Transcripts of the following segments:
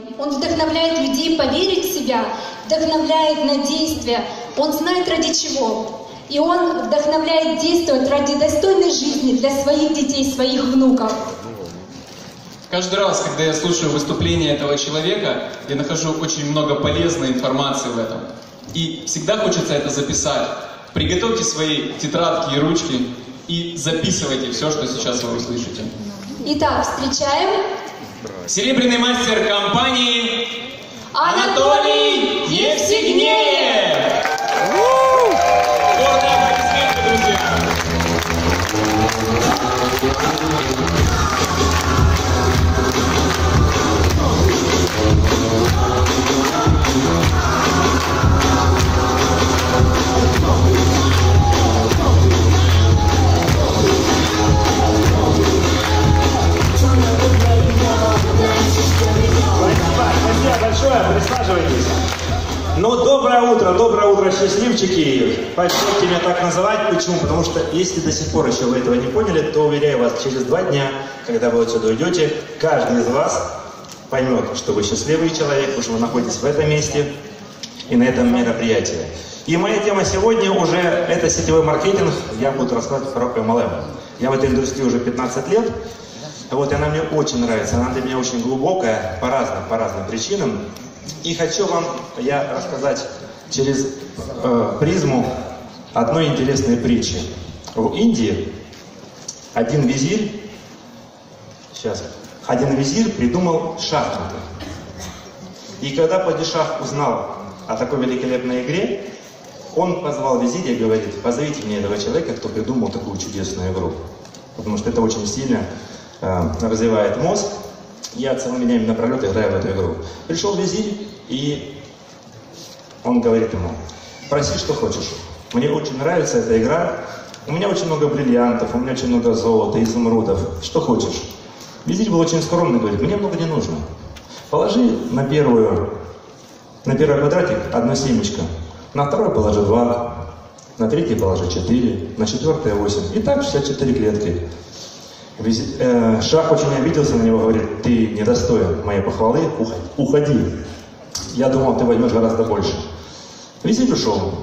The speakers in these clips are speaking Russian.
действиям. Он вдохновляет людей поверить в себя, вдохновляет на действия. Он знает ради чего. И он вдохновляет действовать ради достойной жизни для своих детей, своих внуков. Каждый раз, когда я слушаю выступление этого человека, я нахожу очень много полезной информации в этом. И всегда хочется это записать. Приготовьте свои тетрадки и ручки и записывайте все, что сейчас вы услышите. Итак, встречаем Серебряный мастер компании Анатолий Евсигнеев! Доброе утро, доброе утро, счастливчики. Позвольте меня так называть. Почему? Потому что если до сих пор еще вы этого не поняли, то, уверяю вас, через два дня, когда вы отсюда уйдете, каждый из вас поймет, что вы счастливый человек, потому что вы находитесь в этом месте и на этом мероприятии. И моя тема сегодня уже это сетевой маркетинг. Я буду рассказывать про MLM. Я в этой индустрии уже 15 лет. Вот, и она мне очень нравится, она для меня очень глубокая, по разным, по разным причинам. И хочу вам я рассказать через э, призму одной интересной притчи. В Индии один визирь, сейчас, один визирь придумал шахматы. И когда падишах узнал о такой великолепной игре, он позвал визиря и говорит, позовите мне этого человека, кто придумал такую чудесную игру. Потому что это очень сильно э, развивает мозг. Я целыми днями напролет играю в эту игру. Пришел визирь, и он говорит ему, проси, что хочешь. Мне очень нравится эта игра. У меня очень много бриллиантов, у меня очень много золота, изумрудов. Что хочешь? Визирь был очень скромный, говорит, мне много не нужно. Положи на первую, на первый квадратик одно семечко, на второй положи два, на третий положи четыре, на четвертое восемь. И так 64 клетки. Э, Шах очень обиделся на него, говорит, ты недостоин моей похвалы, ух- уходи. Я думал, ты возьмешь гораздо больше. Визирь ушел.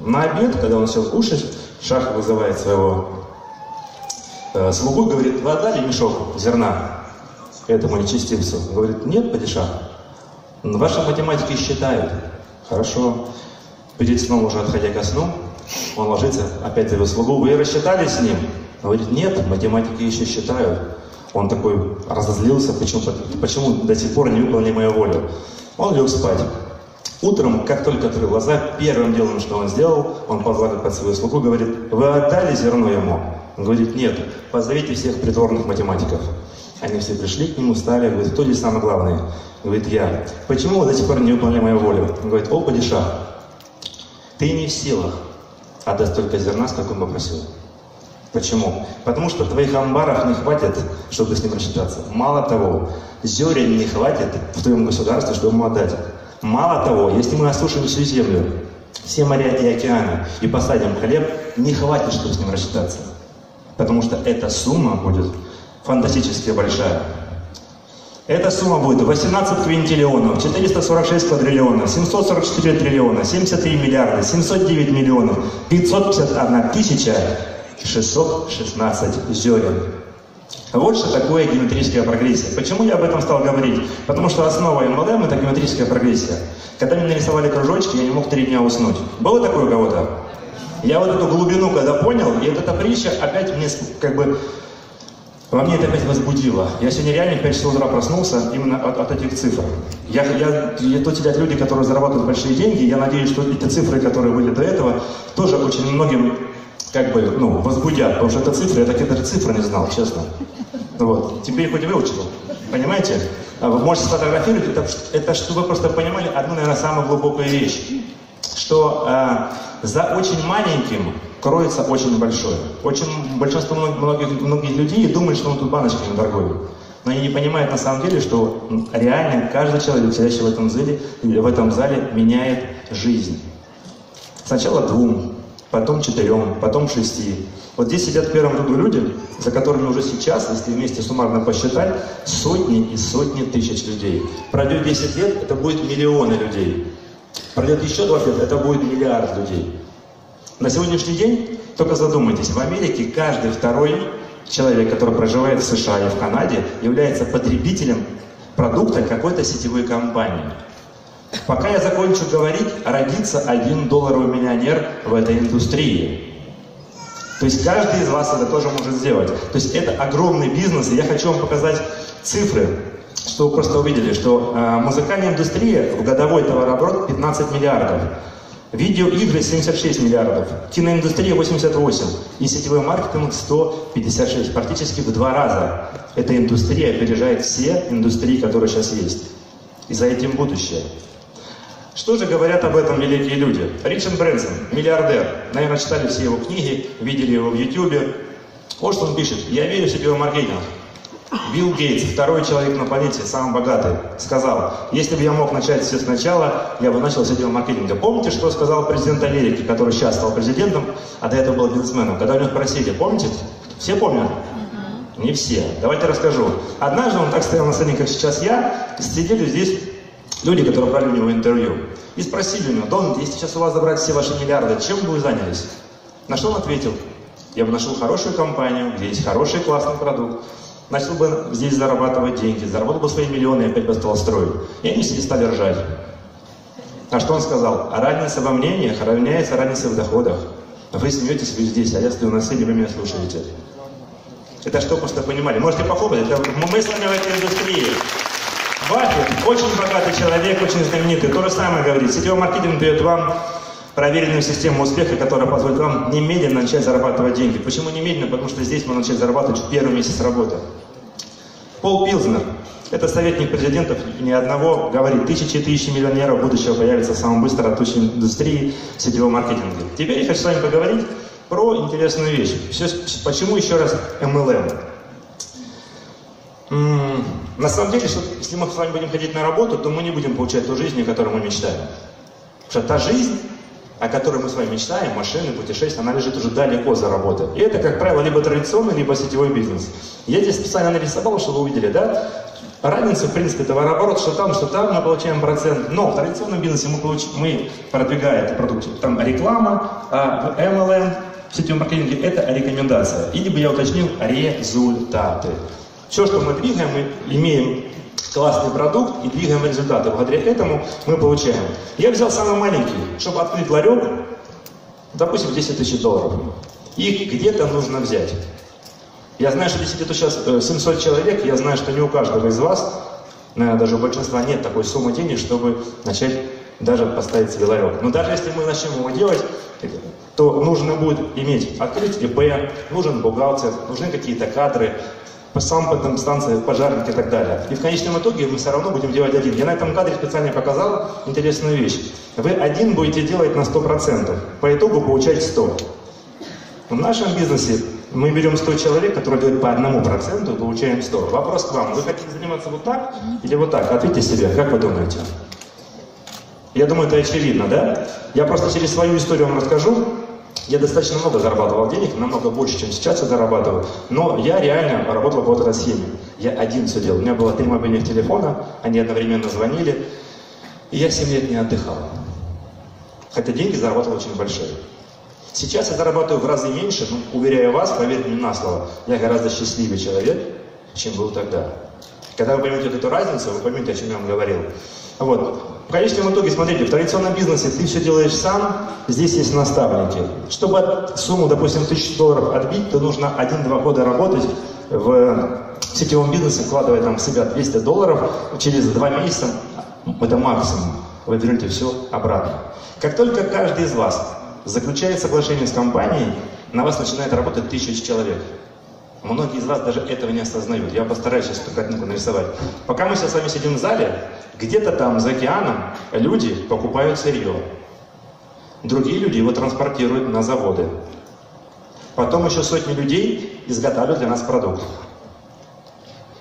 На обед, когда он сел кушать, Шах вызывает своего э, слугу, говорит, вы отдали мешок зерна этому нечестивцу? Говорит, нет, падишах. Ваши математики считают. Хорошо. Перед сном, уже отходя ко сну, он ложится, опять зовет слугу, вы рассчитали с ним? Говорит, нет, математики еще считают. Он такой разозлился, почему, почему до сих пор не выполнили мою волю. Он лег спать. Утром, как только открыл глаза, первым делом, что он сделал, он позвал под свою слугу, говорит, вы отдали зерно ему? Он говорит, нет, позовите всех придворных математиков. Они все пришли к нему, стали, говорит, кто здесь самый главный? Говорит, я. Почему вы до сих пор не выполняли мою волю? Он говорит, о, падишах, ты не в силах отдать столько зерна, сколько он попросил. Почему? Потому что твоих амбарах не хватит, чтобы с ним рассчитаться. Мало того, зерен не хватит в твоем государстве, чтобы ему отдать. Мало того, если мы осушим всю землю, все моря и океаны, и посадим хлеб, не хватит, чтобы с ним рассчитаться. Потому что эта сумма будет фантастически большая. Эта сумма будет 18 квинтиллионов, 446 квадриллионов, 744 триллиона, 73 миллиарда, 709 миллионов, 551 тысяча 616 зерен. Вот что такое геометрическая прогрессия. Почему я об этом стал говорить? Потому что основа MLM это геометрическая прогрессия. Когда мне нарисовали кружочки, я не мог три дня уснуть. Было такое у кого-то? Я вот эту глубину когда понял, и эта притча опять мне как бы во мне это опять возбудило. Я сегодня реально в 5 часов утра проснулся именно от, от этих цифр. Я, я, я, тут сидят люди, которые зарабатывают большие деньги. Я надеюсь, что эти цифры, которые были до этого, тоже очень многим как бы, ну, возбудят. Потому что это цифры, я такие даже цифры не знал, честно. Вот. Теперь хоть и выучил. Понимаете? А Вы можете сфотографировать, это, это чтобы вы просто понимали одну, наверное, самую глубокую вещь. Что э, за очень маленьким кроется очень большое. Очень большинство мно- многих, многих людей думают, что он тут баночками торгует. Но они не понимают на самом деле, что реально каждый человек, сидящий в этом зале, в этом зале меняет жизнь. Сначала двум, потом четырем, потом шести. Вот здесь сидят в первом ряду люди, за которыми уже сейчас, если вместе суммарно посчитать, сотни и сотни тысяч людей. Пройдет 10 лет, это будет миллионы людей. Пройдет еще 20 лет, это будет миллиард людей. На сегодняшний день, только задумайтесь, в Америке каждый второй человек, который проживает в США и в Канаде, является потребителем продукта какой-то сетевой компании. Пока я закончу говорить, родится один долларовый миллионер в этой индустрии. То есть каждый из вас это тоже может сделать. То есть это огромный бизнес, и я хочу вам показать цифры, чтобы вы просто увидели, что э, музыкальная индустрия в годовой товарооборот 15 миллиардов. Видеоигры 76 миллиардов, киноиндустрия 88 и сетевой маркетинг 156, практически в два раза. Эта индустрия опережает все индустрии, которые сейчас есть. И за этим будущее. Что же говорят об этом великие люди? Ричард Брэнсон, миллиардер. Наверное, читали все его книги, видели его в Ютьюбе. Вот что он пишет. «Я верю в сетевой маркетинг. Билл Гейтс, второй человек на планете, самый богатый, сказал, если бы я мог начать все сначала, я бы начал с этого маркетинга. Помните, что сказал президент Америки, который сейчас стал президентом, а до этого был бизнесменом? Когда у него спросили, помните? Все помнят? Не все. Давайте расскажу. Однажды он так стоял на сцене, как сейчас я, сидели здесь люди, которые брали у него интервью, и спросили у него, Дональд, если сейчас у вас забрать все ваши миллиарды, чем бы вы занялись? На что он ответил, я бы нашел хорошую компанию, где есть хороший классный продукт, начал бы здесь зарабатывать деньги, заработал бы свои миллионы и опять бы стал строить. И они все стали ржать. А что он сказал? А разница во мнениях равняется разнице в доходах. Вы смеетесь, вы здесь, а я стою на сцене, вы меня слушаете. Это что просто понимали? Можете похлопать, это мы с вами в этой индустрии. Баффет очень богатый человек, очень знаменитый. То же самое говорит. Сетевой маркетинг дает вам проверенную систему успеха, которая позволит вам немедленно начать зарабатывать деньги. Почему немедленно? Потому что здесь можно начать зарабатывать в первый месяц работы. Пол Пилзнер, это советник президентов ни одного, говорит, тысячи и тысячи миллионеров будущего появятся в самой быстро растущей индустрии сетевого маркетинга. Теперь я хочу с вами поговорить про интересную вещь. Все, почему еще раз MLM? На самом деле, если мы с вами будем ходить на работу, то мы не будем получать ту жизнь, о которой мы мечтаем. Потому что та жизнь, о которой мы с вами мечтаем, машины, путешествия, она лежит уже далеко за работой. И это, как правило, либо традиционный, либо сетевой бизнес. Я здесь специально нарисовал, чтобы вы увидели, да? Разница, в принципе, товарооборот, что там, что там мы получаем процент. Но в традиционном бизнесе мы, получ... мы продвигая этот продукт, там реклама, а в MLM, в сетевом маркетинге, это рекомендация. Или бы я уточнил результаты. Все, что мы двигаем, мы имеем классный продукт и двигаем результаты. Благодаря этому мы получаем. Я взял самый маленький, чтобы открыть ларек, допустим, 10 тысяч долларов. Их где-то нужно взять. Я знаю, что если где-то сейчас 700 э, человек, я знаю, что не у каждого из вас, наверное, даже у большинства нет такой суммы денег, чтобы начать даже поставить себе ларек. Но даже если мы начнем его делать, то нужно будет иметь открыть ИП, нужен бухгалтер, нужны какие-то кадры, сам потом станция, пожарник и так далее. И в конечном итоге мы все равно будем делать один. Я на этом кадре специально показал интересную вещь. Вы один будете делать на 100%, по итогу получать 100. В нашем бизнесе мы берем 100 человек, которые делают по одному проценту, получаем 100. Вопрос к вам. Вы хотите заниматься вот так или вот так? Ответьте себе, как вы думаете? Я думаю, это очевидно, да? Я просто через свою историю вам расскажу, я достаточно много зарабатывал денег, намного больше, чем сейчас я зарабатываю, но я реально работал по вот этой схеме. Я один все делал. У меня было три мобильных телефона, они одновременно звонили, и я 7 лет не отдыхал. Хотя деньги зарабатывал очень большие. Сейчас я зарабатываю в разы меньше, но, уверяю вас, поверьте мне на слово, я гораздо счастливее человек, чем был тогда. Когда вы поймете эту разницу, вы поймете, о чем я вам говорил. Вот. В конечном итоге, смотрите, в традиционном бизнесе ты все делаешь сам, здесь есть наставники. Чтобы сумму, допустим, 1000 долларов отбить, то нужно один-два года работать в сетевом бизнесе, вкладывая там в себя 200 долларов, через два месяца, это максимум, вы вернете все обратно. Как только каждый из вас заключает соглашение с компанией, на вас начинает работать тысяча человек. Многие из вас даже этого не осознают. Я постараюсь сейчас эту картинку нарисовать. Пока мы сейчас с вами сидим в зале, где-то там за океаном люди покупают сырье. Другие люди его транспортируют на заводы. Потом еще сотни людей изготавливают для нас продукт.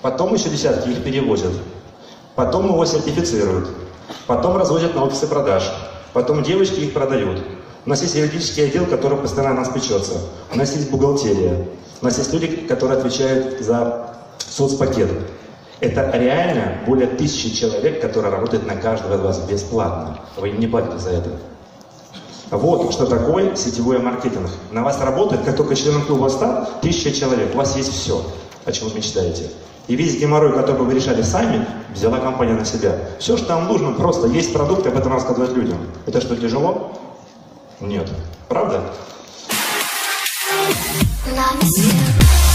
Потом еще десятки их перевозят. Потом его сертифицируют. Потом развозят на офисы продаж. Потом девочки их продают. У нас есть юридический отдел, который постоянно нас печется. У нас есть бухгалтерия. У нас есть люди, которые отвечают за соцпакет. Это реально более тысячи человек, которые работают на каждого из вас бесплатно. Вы не платите за это. Вот что такое сетевой маркетинг. На вас работает, как только членом клуба стал, тысяча человек. У вас есть все, о чем вы мечтаете. И весь геморрой, который вы решали сами, взяла компания на себя. Все, что нам нужно, просто есть продукт, об этом рассказывать людям. Это что, тяжело? Нет. Правда? Love is you.